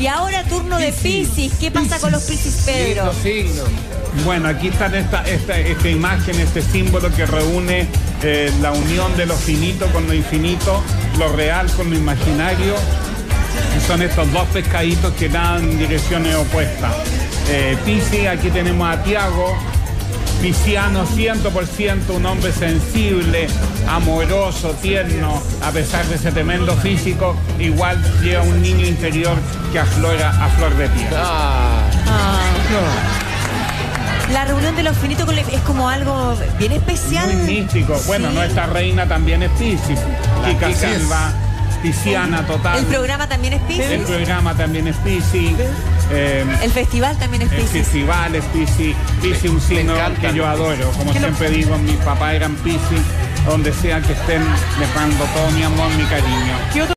Y ahora turno de Piscis. ¿Qué pasa con los Piscis, Pedro? signo. Bueno, aquí está esta, esta, esta imagen, este símbolo que reúne eh, la unión de lo finito con lo infinito, lo real con lo imaginario. Y son estos dos pescaditos que en direcciones opuestas. Eh, Piscis, aquí tenemos a Tiago, Pisciano 100%, un hombre sensible, amoroso, tierno, a pesar de ese tremendo físico, igual lleva un niño interior que aflora a flor de piel. Ah, La reunión de los finitos con el- es como algo bien especial. Muy místico. Bueno, Sí. nuestra reina también es Piscis. Kika. Silva, pisciana total. El programa también es El Piscis. programa también es Piscis. Eh, El festival también es el Piscis. festival es Piscis. Piscis un signo que yo adoro. Como ¿Qué lo- siempre digo, mis papás eran Piscis. Donde sea que estén, les mando todo mi amor, mi cariño. ¿Qué otro